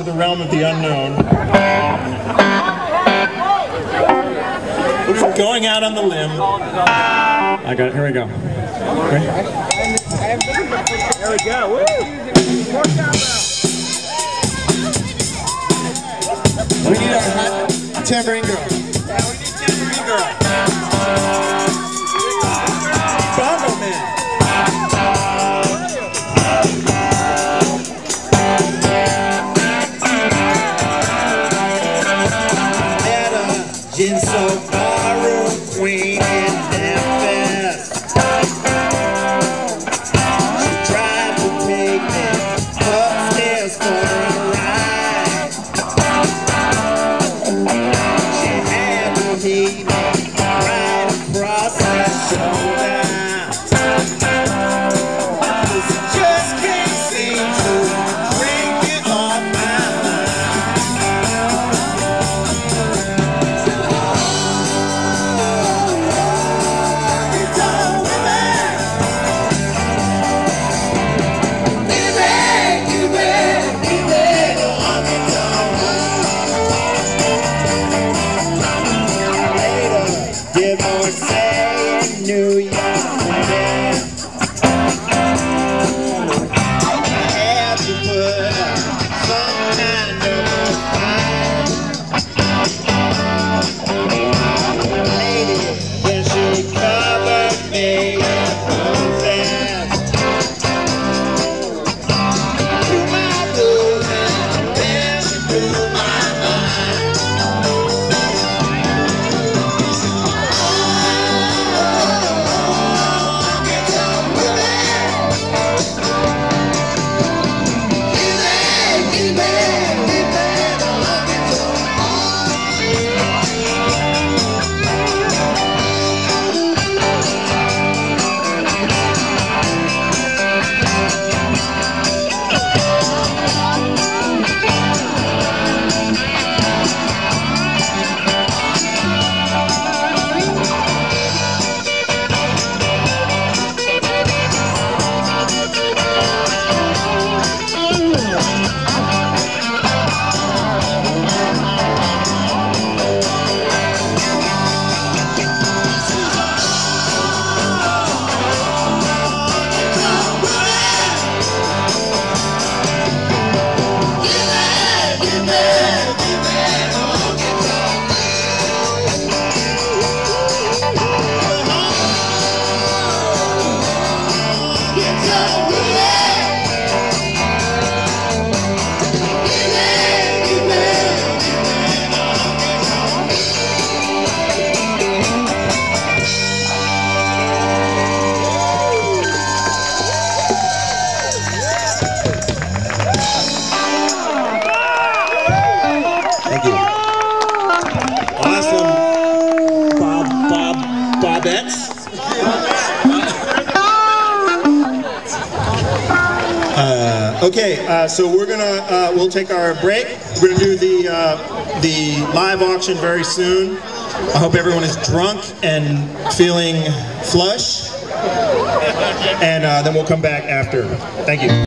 into the realm of the unknown. Going out on the limb. I got it. Here we go. Ready? There we go. Woo! We need our hot tambourine gin soaked barroom queen in Amen. Bobettes. Uh, okay, uh, so we're gonna uh, we'll take our break. We're gonna do the uh, the live auction very soon. I hope everyone is drunk and feeling flush, and uh, then we'll come back after. Thank you.